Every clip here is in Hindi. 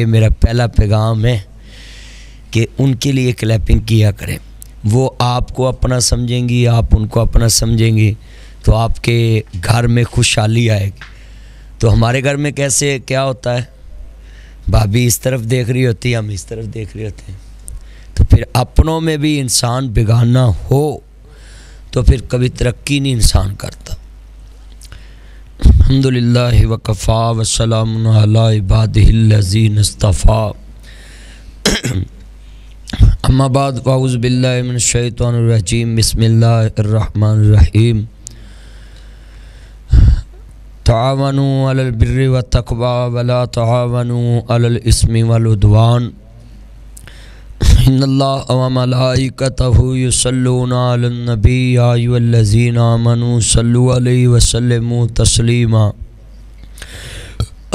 लिए मेरा पहला पैगाम है कि उनके लिए क्लैपिंग किया करें। वो आपको अपना समझेंगी, आप उनको अपना समझेंगी तो आपके घर में खुशहाली आएगी। तो हमारे घर में कैसे, क्या होता है? भाभी इस तरफ़ देख रही होती है हम इस तरफ़ देख रहे होते हैं। तो फिर अपनों में भी इंसान बेगाना हो तो फिर कभी तरक्की नहीं इंसान करता। अलहमदिल्ला वकफ़ा वसलाम इबादीन इस्तफ़ा अम्माबाद फ़ाउज़बिल्लिनशैतरजीम बसमीम तावनु अलबिर व तकवा वला तावनु अलस्मी वलुदवान नबी वसल्लमु तस्लीमा।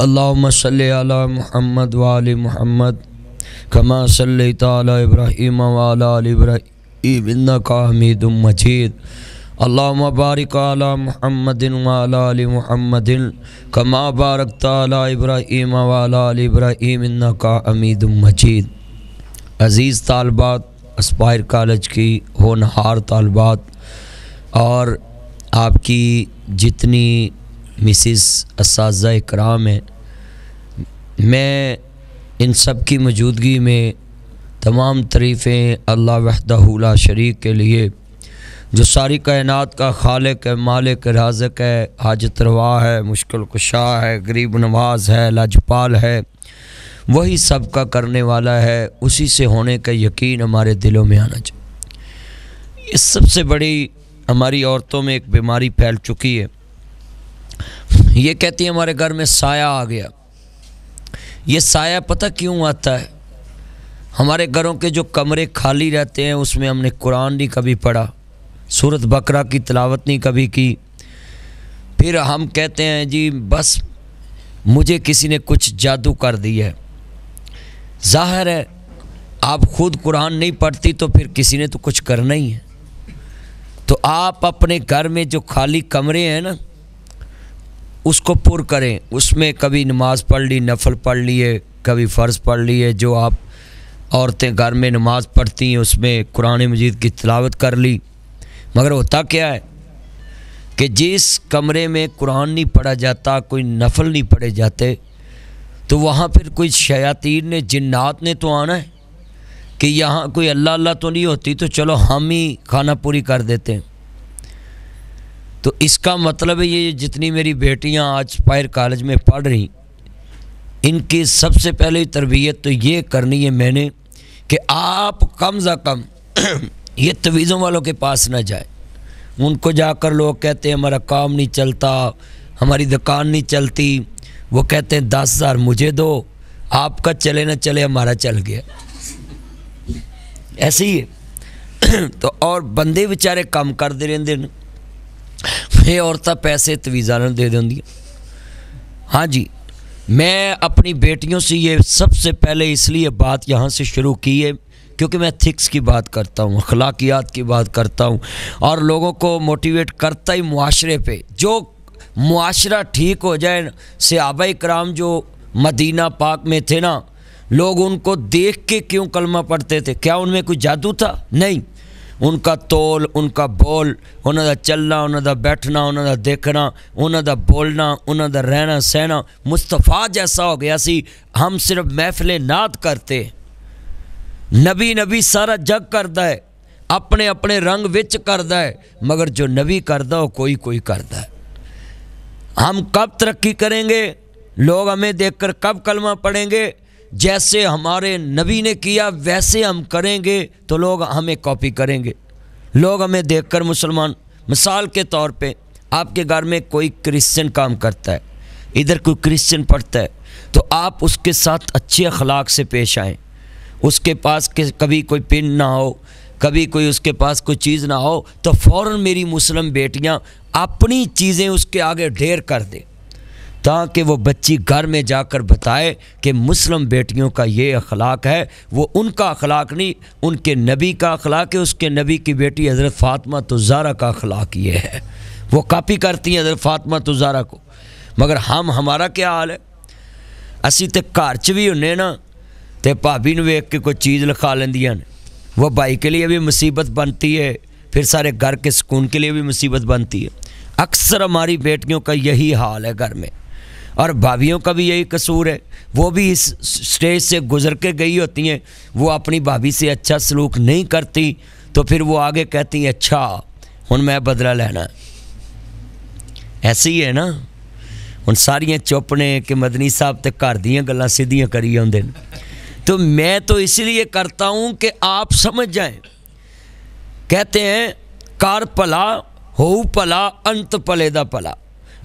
अल्लाहुम्मा सल्लि अला मुहम्मद व आलि मुहम्मद, कमा सल्लैता अला इब्राहीम व अला आलि इब्राहीम, इन्नका हमीदुम मजीद। अल्लाहुम्मा बारिक अला मुहम्मदिन व अला आलि मुहम्मदिन, कमा बारकता अला इब्राहीम व अला आलि इब्राहीम, इन्नका हमीदुम मजीद। अज़ीज़ तालबात, अस्पायर कॉलेज की होनहार तालबात और आपकी जितनी मिसिस इस कराम हैं, मैं इन सब की मौजूदगी में तमाम तरीफ़ें अल्लाह वहदहुला शरीक के लिए, जो सारी कायनात का खालिक है, मालिक, राजक है, हाजत रवा है, मुश्किल कुशा है, गरीब नवाज़ है, लाजपाल है वही सब का करने वाला है, उसी से होने का यकीन हमारे दिलों में आना चाहिए। इस सबसे बड़ी हमारी औरतों में एक बीमारी फैल चुकी है। ये कहती है, हमारे घर में साया आ गया। ये साया पता क्यों आता है? हमारे घरों के जो कमरे खाली रहते हैं, उसमें हमने कुरान नहीं कभी पढ़ा, सूरत बकरा की तलावत नहीं कभी की। फिर हम कहते हैं, जी, बस मुझे किसी ने कुछ जादू कर दिया है। ज़ाहिर है, आप खुद कुरान नहीं पढ़ती तो फिर किसी ने तो कुछ करना ही है। तो आप अपने घर में जो खाली कमरे हैं ना, उसको पुर करें। उसमें कभी नमाज़ पढ़ ली, नफल पढ़ लिए कभी फ़र्ज़ पढ़ लिए जो आप औरतें घर में नमाज़ पढ़ती हैं, उसमें कुरान मजीद की तलावत कर ली। मगर होता क्या है कि जिस कमरे में कुरान नहीं पढ़ा जाता, कोई नफल नहीं पढ़े जाते तो वहाँ फिर कोई शयातीन ने, जिन्नात ने तो आना है कि यहाँ कोई अल्लाह अल्लाह तो नहीं होती तो चलो हम ही खाना पूरी कर देते हैं। तो इसका मतलब है ये जितनी मेरी बेटियाँ आज पायर कॉलेज में पढ़ रही, इनकी सबसे पहले तरबियत तो ये करनी है मैंने कि आप कम ज़ा कम ये तवीज़ों वालों के पास ना जाए। उनको जाकर लोग कहते हैं, हमारा काम नहीं चलता हमारी दुकान नहीं चलती। वो कहते हैं, दस हज़ार मुझे दो। आपका चले ना चले, हमारा चल गया। ऐसे ही है तो और बंदे बेचारे काम करते रहते हैं औरत पैसे तवीज़ा दे देंगी हाँ जी, मैं अपनी बेटियों से ये सबसे पहले इसलिए बात यहाँ से शुरू की है, क्योंकि मैं थिक्स की बात करता हूँ, अखलाकियात की बात करता हूँ, और लोगों को मोटिवेट करता ही मुआशरे पे, जो मुआशरा ठीक हो जाए सहाबा कराम जो मदीना पाक में थे ना, लोग उनको देख के क्यों कलमा पढ़ते थे? क्या उनमें कोई जादू था? नहीं। उनका तोल, उनका बोल उन्होंने चलना उन्होंने बैठना उन्होंने देखना उन्होंने बोलना उन्होंने रहना सहना, मुस्तफ़ा जैसा हो गया सी। हम सिर्फ़ महफिल नात करते नबी नबी सारा जग करता है, अपने अपने रंग विच करता है, मगर जो नबी करता हो कोई कोई करता है। हम कब तरक्की करेंगे? लोग हमें देखकर कब कलमा पढ़ेंगे? जैसे हमारे नबी ने किया, वैसे हम करेंगे तो लोग हमें कॉपी करेंगे। लोग हमें देखकर मुसलमान, मिसाल के तौर पे, आपके घर में कोई क्रिश्चियन काम करता है, इधर कोई क्रिश्चियन पढ़ता है तो आप उसके साथ अच्छे अखलाक से पेश आएँ। उसके पास के कभी कोई पिन ना हो कभी कोई उसके पास कोई चीज़ ना हो तो फ़ौर मेरी मुस्लिम बेटियाँ अपनी चीज़ें उसके आगे ढेर कर दे, ताकि वो बच्ची घर में जाकर बताए कि मुस्लिम बेटियों का ये अखलाक है। वो उनका अखलाक नहीं, उनके नबी का अखलाक है, उसके नबी की बेटी हज़रत फ़ातिमा तुजारा का अखलाक ये है। वो कापी करती हैं हज़रत फातमा तो ज़ारा को। मगर हम, हमारा क्या हाल है? असी तो घर च भी होंने ना तो भाभी ने वेख के कोई चीज़ लिखा लेंदियाँ ने। वो भाई के लिए भी मुसीबत बनती है, फिर सारे घर के सुकून के लिए भी मुसीबत बनती है। अक्सर हमारी बेटियों का यही हाल है घर में। और भाभीियों का भी यही कसूर है। वो भी इस स्टेज से गुजर के गई होती हैं। वो अपनी भाभी से अच्छा सलूक नहीं करती तो फिर वो आगे कहती हैं अच्छा हूँ मैं बदला लेना ऐसे ही है ना? हूँ सारिया चुप ने कि मदनी साहब तो घर दियाँ गल् सीधियाँ करी आते तो मैं तो इसलिए करता हूँ कि आप समझ जाएँ। कहते हैं, कार पला हो पला, अंत का भला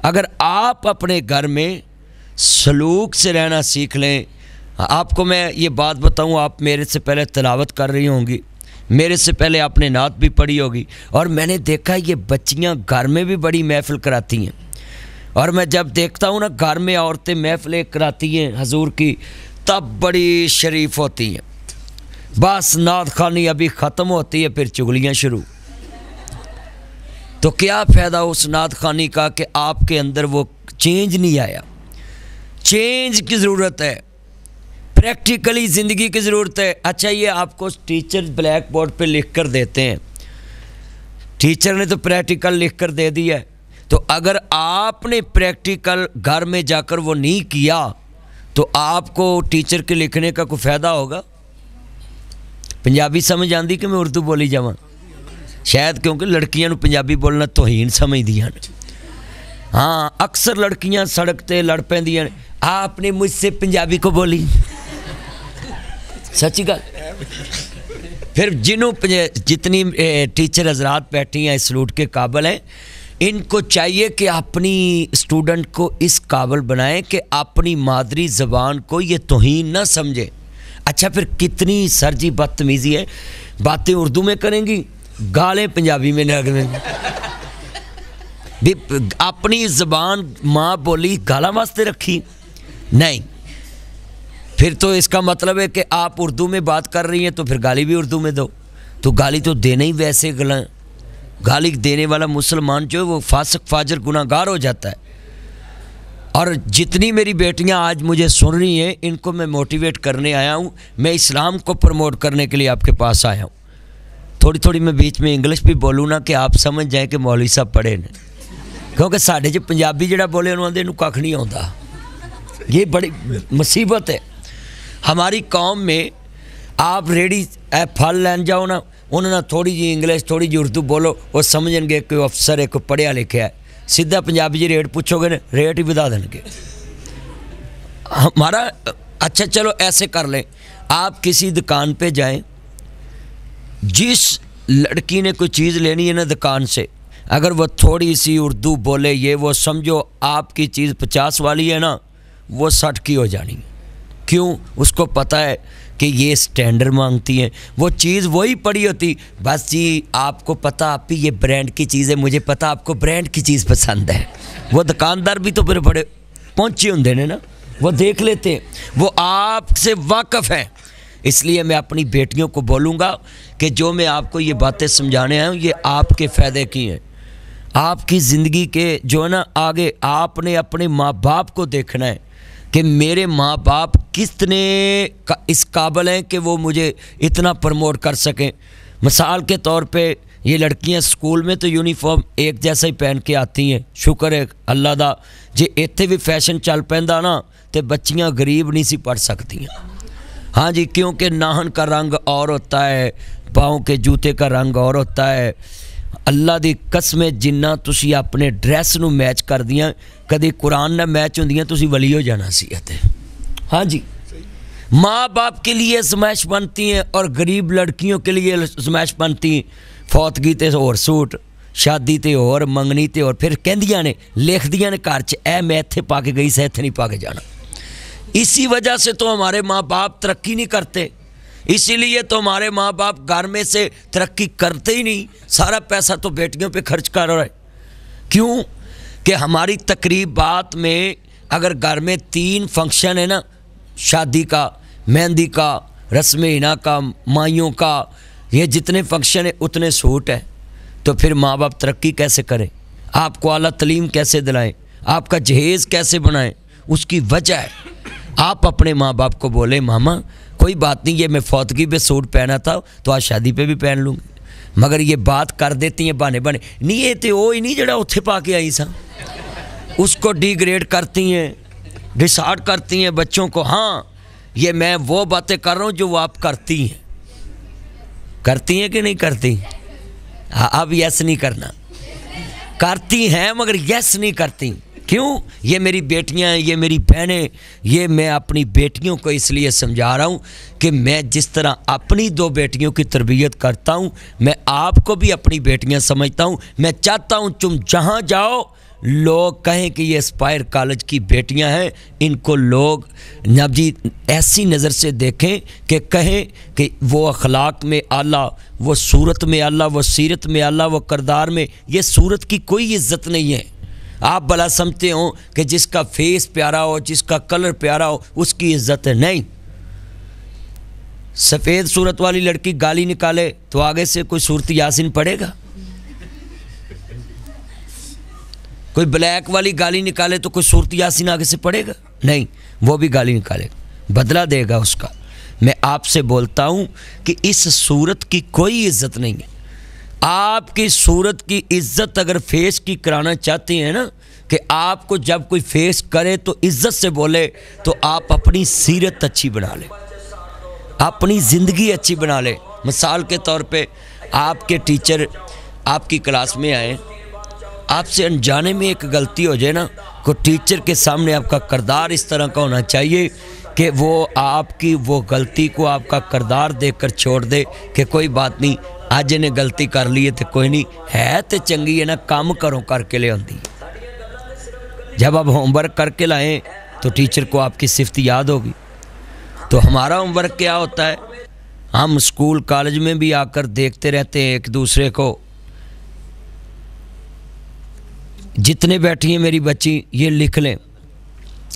अगर आप अपने घर में सलूक से रहना सीख लें, आपको मैं ये बात बताऊँ, आप मेरे से पहले तलावत कर रही होंगी, मेरे से पहले आपने नात भी पढ़ी होगी, और मैंने देखा ये बच्चियाँ घर में भी बड़ी महफ़िल कराती हैं। और मैं जब देखता हूँ ना, घर में औरतें महफ़िलें कराती हैं, हजूर की तब बड़ी शरीफ होती हैं। बस नात खानी अभी ख़त्म होती है, फिर चुगलियाँ शुरू। तो क्या फ़ायदा उस नात खानी का कि आपके अंदर वो चेंज नहीं आया? चेंज की ज़रूरत है। प्रैक्टिकली ज़िंदगी की ज़रूरत है। अच्छा ये आपको टीचर ब्लैक बोर्ड पर लिख कर देते हैं। टीचर ने तो प्रैक्टिकल लिख कर दे दिया है। तो अगर आपने प्रैक्टिकल घर में जाकर वो नहीं किया तो आपको टीचर के लिखने का कोई फ़ायदा होगा? पंजाबी समझ आती कि मैं उर्दू बोली जावा? शायद क्योंकि लड़कियों पंजाबी बोलना तोहीन समझदियाँ हाँ अक्सर लड़कियाँ सड़क पर लड़ पेंदियाँ आपने मुझसे पंजाबी को बोली? सच्ची गल। फिर जिन्हों जितनी टीचर हजरात बैठी हैं सलूट के काबिल हैं इनको चाहिए कि अपनी स्टूडेंट को इस काबिल बनाएँ कि अपनी मादरी ज़बान को ये तोहन ना समझे। अच्छा फिर कितनी सर जी बदतमीज़ी है? बातें उर्दू में करेंगी, गालें पंजाबी में लग भी अपनी ज़बान माँ बोली, गाला वास्ते रखी? नहीं। फिर तो इसका मतलब है कि आप उर्दू में बात कर रही हैं तो फिर गाली भी उर्दू में दो। तो गाली तो देना ही वैसे गला। गाली देने वाला मुसलमान जो है वो फासक, फाजर, गुनागार हो जाता है। और जितनी मेरी बेटियाँ आज मुझे सुन रही हैं, इनको मैं मोटिवेट करने आया हूँ। मैं इस्लाम को प्रमोट करने के लिए आपके पास आया हूँ। थोड़ी थोड़ी मैं बीच में इंग्लिश भी बोलूँ ना कि आप समझ जाए कि मौलवी साहब पढ़े ने। क्योंकि साढ़े च पंजाबी जो बोले, उन्होंने कख नहीं आता ये बड़ी मुसीबत है। हमारी कौम में आप रेडी फल लैन जाओ ना उन्होंने थोड़ी जी इंग्लिश थोड़ी जी उर्दू बोलो वो समझेंगे कोई अफसर है कोई पढ़िया लिखा है। सीधा पंजाबी रेट पूछोगे ना रेट ही बता देंगे हमारा अच्छा चलो, ऐसे कर लें। आप किसी दुकान पे जाएँ, जिस लड़की ने कोई चीज़ लेनी है ना दुकान से, अगर वो थोड़ी सी उर्दू बोले, ये वो समझो आपकी चीज़ पचास वाली है ना, वो सठ की हो जानी। क्यों? उसको पता है कि ये स्टैंडर्ड मांगती हैं। वो चीज़ वही पड़ी होती। बस जी, आपको पता आप ही ये ब्रांड की चीज़ है मुझे पता, आपको ब्रांड की चीज़ पसंद है। वो दुकानदार भी तो फिर बड़े पहुँचे होंगे ने ना? वो देख लेते हैं। वो आपसे वाकफ़ हैं। इसलिए मैं अपनी बेटियों को बोलूँगा कि जो मैं आपको ये बातें समझाने आया हूँ, ये आपके फ़ायदे की हैं। आपकी ज़िंदगी के जो है ना, आगे आपने अपने माँ बाप को देखना है कि मेरे माँ बाप कितने का इस काबिल हैं कि वो मुझे इतना प्रमोट कर सकें। मिसाल के तौर पे ये लड़कियाँ स्कूल में तो यूनीफॉर्म एक जैसा ही पहन के आती हैं। शुक्र है अल्लाह का जे इतने भी फ़ैशन चल ना तो बच्चियाँ गरीब नहीं सी पढ़ सकती हाँ जी, क्योंकि नाहन का रंग और होता है, पाँव के जूते का रंग और होता है। अल्लाह की कसमें जिन्ना तुम अपने ड्रैस न मैच कर दियाँ कभी कुरान न मैच होंदियाँ तुम वली हो जाना सी हाँ जी। माँ बाप के लिए समैश बनती हैं और गरीब लड़कियों के लिए समैश बनती हैं। फौतगी तो और सूट, शादी तो और मंगनी तो और फिर कहदियाँ ने, लिख दिया ने घर च ए मैं इतने पा के गई से इतने नहीं पा के जाना। इसी वजह से तो हमारे माँ बाप तरक्की नहीं करते। इसीलिए तो हमारे माँ बाप घर में से तरक्की करते ही नहीं। सारा पैसा तो बेटियों पे खर्च कर रहा है। क्यों? कि हमारी तकरीबात में अगर घर में तीन फ़ंक्शन है ना शादी का, मेहंदी का, रस्म हिना का माइयों का, ये जितने फ़ंक्शन है, उतने सूट है। तो फिर माँ बाप तरक्की कैसे करें? आपको अला तलीम कैसे दिलाएँ? आपका जहेज़ कैसे बनाएँ? उसकी वजह है। आप अपने माँ बाप को बोले, मामा, कोई बात नहीं, ये मैं फौतगी पे सूट पहना था तो आज शादी पे भी पहन लूँगी। मगर ये बात कर देती हैं बने बने नहीं, ये तो वो ही नहीं, जड़ा उत्थे पा के आई सा। उसको डिग्रेड करती हैं। डिसाइड करती हैं बच्चों को हाँ ये मैं वो बातें कर रहा हूँ जो वो आप करती हैं। करती हैं कि नहीं करती? हाँ अब यस नहीं करना। करती हैं, मगर यस नहीं करती। क्यों? ये मेरी बेटियाँ ये मेरी बहनें, ये मैं अपनी बेटियों को इसलिए समझा रहा हूँ कि मैं जिस तरह अपनी दो बेटियों की तरबियत करता हूँ, मैं आपको भी अपनी बेटियाँ समझता हूँ। मैं चाहता हूँ तुम जहाँ जाओ लोग कहें कि ये स्पायर कॉलेज की बेटियाँ हैं, इनको लोग जब जी ऐसी नज़र से देखें कि कहें कि वो अखलाक में आला, वो सूरत में आला, वो सीरत में आला, वो करदार में, ये सूरत की कोई इज़्ज़त नहीं है। आप भला समझते हो कि जिसका फेस प्यारा हो, जिसका कलर प्यारा हो, उसकी इज़्ज़त है नहीं। सफ़ेद सूरत वाली लड़की गाली निकाले तो आगे से कोई सूरत यासिन पड़ेगा? कोई ब्लैक वाली गाली निकाले तो कोई सूरत यासिन आगे से पड़ेगा नहीं, वो भी गाली निकालेगा। बदला देगा उसका। मैं आपसे बोलता हूँ कि इस सूरत की कोई इज़्ज़त नहीं है। आपकी सूरत की इज़्ज़त अगर फेस की कराना चाहते हैं ना, कि आपको जब कोई फेस करे तो इज़्ज़त से बोले तो आप अपनी सीरत अच्छी बना लें। अपनी ज़िंदगी अच्छी बना लें। मिसाल के तौर पे आपके टीचर आपकी क्लास में आए आपसे अनजाने में एक गलती हो जाए ना, को टीचर के सामने आपका करदार इस तरह का होना चाहिए कि वो आपकी, वो गलती को आपका करदार देखकर छोड़ दे कि कोई बात नहीं, आज इन्हें गलती कर ली है तो कोई नहीं, है तो चंगी है ना, काम करो, करके ले आती जब आप होमवर्क करके लाएँ तो टीचर को आपकी सिफत याद होगी। तो हमारा होमवर्क क्या होता है? हम स्कूल कॉलेज में भी आकर देखते रहते हैं एक दूसरे को। जितने बैठी हैं मेरी बच्ची ये लिख लें।